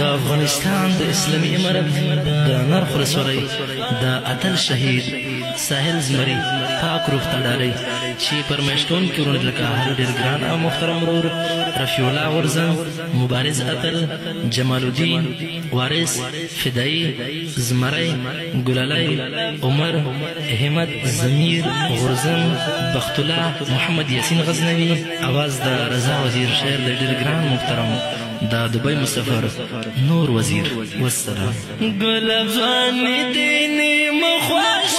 د افغانستان د اسلامي امارت د نرخ ولسوالۍ د اتل شهید ساحل زمري پاک روح ته ډالۍ چې پر مشکون کې ورونه لکه هر ډېر ګران او محترم ورور رفیع الله غورځن مبارز اتل جمال الدین وارث فدایي زمری ګلالی عمر همت ضمیر غورزن بخت الله محمد یاسین غزنوي اواز د رضا وزیر شعر د ډېر ګران محترم دا دبی مسافر نور وزیر والسلام ګل افغان دیني مخواش